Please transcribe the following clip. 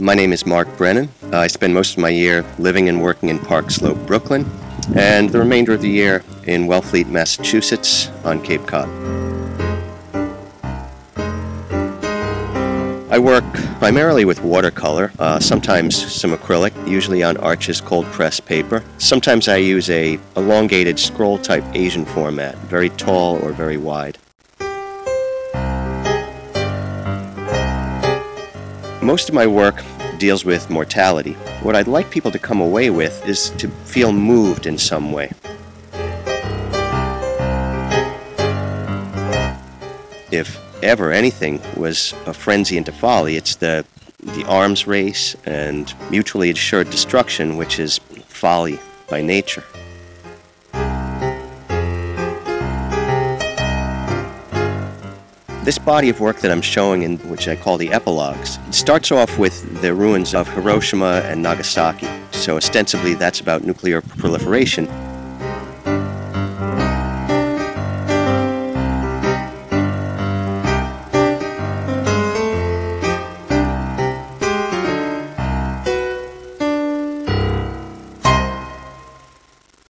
My name is Mark Brennan. I spend most of my year living and working in Park Slope, Brooklyn, and the remainder of the year in Wellfleet, Massachusetts on Cape Cod. I work primarily with watercolor, uh, sometimes some acrylic, usually on Arches cold press paper. Sometimes I use a elongated scroll type Asian format, very tall or very wide. Most of my work deals with mortality. What I'd like people to come away with is to feel moved in some way. If ever anything was a frenzy into folly, it's the the arms race and mutually assured destruction, which is folly by nature. This body of work that I'm showing, in which I call the epilogues, starts off with the ruins of Hiroshima and Nagasaki. So ostensibly, that's about nuclear proliferation.